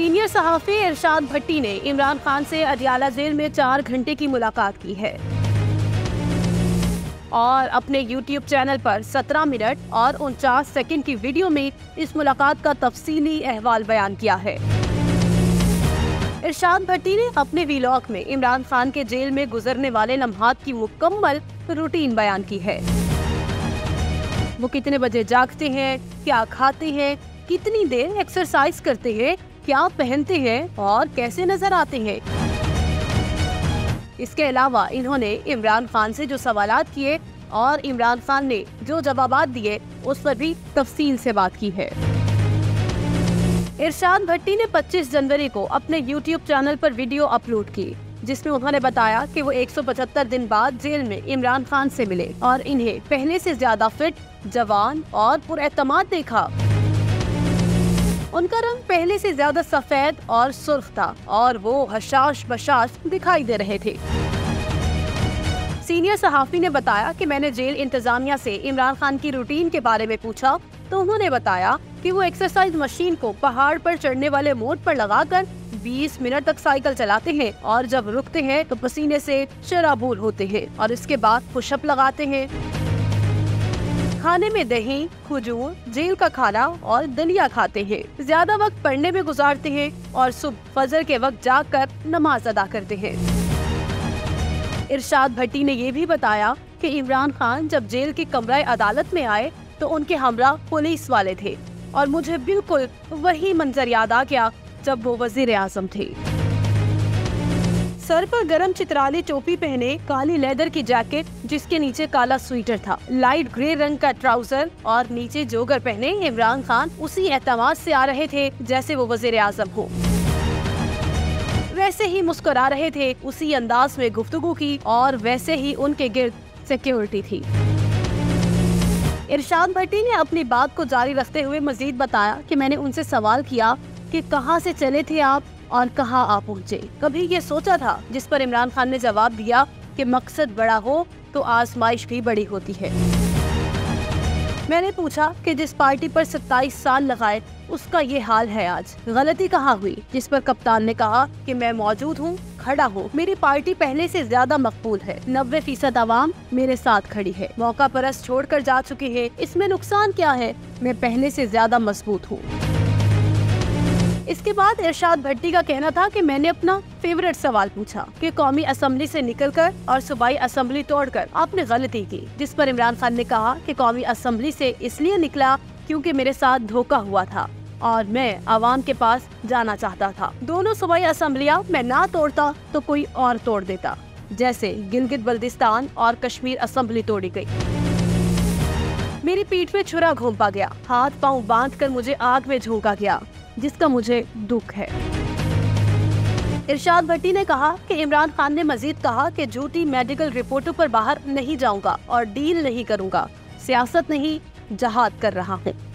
Senior सहाफी इरशाद भट्टी ने इमरान खान से Adiala jail में चार घंटे की मुलाकात की है। और अपने YouTube चैनल पर 17 मिनट और उनचास सेकंड की वीडियो में इस मुलाकात का तफसीली अहवाल बयान किया है। इरशाद भट्टी ने अपने वीलॉग में इमरान खान के जेल में गुजरने वाले लम्हात की मुकम्मल रूटीन बयान की है। वो कितने बजे जागते हैं, क्या खाते हैं, कितनी देर एक्सरसाइज करते हैं क्या पहनते हैं और कैसे नज़र आते हैं? इसके अलावा इन्होंने इमरान खान से जो सवाल किए और इमरान खान ने जो जवाब दिए, उस पर भी तफसील से बात की है। इरशाद भट्टी ने 25 जनवरी को अपने YouTube चैनल पर वीडियो अपलोड की, जिसमें उन्होंने बताया कि वो 175 दिन बाद जेल में इमरान खान से मिले और इन्हें पहले से ज़्यादा फिट, जवान और पुरमाद देखा। उनका रंग पहले से ज़्यादा सफ़ेद और सुर्ख था और वो हशाश बशाश दिखाई दे रहे थे। सीनियर सहाफी ने बताया कि मैंने जेल इंतजामिया से इमरान खान की रूटीन के बारे में पूछा तो उन्होंने बताया कि वो एक्सरसाइज मशीन को पहाड़ पर चढ़ने वाले मोड पर लगाकर 20 मिनट तक साइकिल चलाते हैं और जब रुकते हैं तो पसीने से शराबूर होते हैं और इसके बाद पुशअप लगाते हैं। खाने में दही, खजूर, जेल का खाना और दलिया खाते हैं। ज़्यादा वक्त पढ़ने में गुजारते हैं और सुबह फजर के वक्त जाकर नमाज़ अदा करते हैं। इरशाद भट्टी ने ये भी बताया कि इमरान खान जब जेल के कमरा अदालत में आए तो उनके हमरा पुलिस वाले थे और मुझे बिल्कुल वही मंजर याद आ गया जब वो वज़ीर आज़म थे। सर पर गरम चित्राली टोपी पहने काली लेदर की जैकेट, जिसके नीचे काला स्वेटर था। लाइट ग्रे रंग का ट्राउज़र और नीचे जोगर पहने इमरान खान उसी एतमाद से आ रहे थे, जैसे वो वज़ीर आज़म हो। वैसे ही मुस्कुरा रहे थे, उसी अंदाज में गुफ्तगू की और वैसे ही उनके गिर्द सिक्योरिटी थी। इरशाद भट्टी ने अपनी बात को जारी रखते हुए मजीद बताया कि मैंने उनसे सवाल किया कि कहाँ से चले थे आप? और कहाँ आ पहुँचे? कभी ये सोचा था? जिस पर इमरान खान ने जवाब दिया कि मकसद बड़ा हो तो आजमाइश भी बड़ी होती है। मैंने पूछा कि जिस पार्टी पर 27 साल लगाए, उसका ये हाल है आज। गलती कहाँ हुई? जिस पर कप्तान ने कहा कि मैं मौजूद हूँ, खड़ा हूँ। मेरी पार्टी पहले से ज़्यादा मकबूल है। नब्बे फ़ीसद आवाम मेरे साथ खड़ी है। मौका परस छोड़कर जा चुकी है। इसमें नुकसान क्या है? मैं पहले से ज़्यादा मज़बूत हूँ। इसके बाद इरशाद भट्टी का कहना था कि मैंने अपना फेवरेट सवाल पूछा कि कौमी असम्बली से निकलकर और सूबाई असम्बली तोड़कर आपने गलती की, जिस पर इमरान खान ने कहा कि कौमी असम्बली से इसलिए निकला क्योंकि मेरे साथ धोखा हुआ था और मैं आवाम के पास जाना चाहता था। दोनों सूबाई असम्बलियाँ मैं ना तोड़ता तो कोई और तोड़ देता, जैसे गिलगित बल्दिस्तान और कश्मीर असम्बली तोड़ी गई मेरी पीठ में छुरा घूमपा गया, हाथ पाँव बांधकर मुझे आग में झोंका गया। जिसका मुझे दुख है। इरशाद भट्टी ने कहा कि इमरान खान ने मजीद कहा कि झूठी मेडिकल रिपोर्टों पर बाहर नहीं जाऊँगा और डील नहीं करूँगा। सियासत नहीं, जहाद कर रहा हूँ।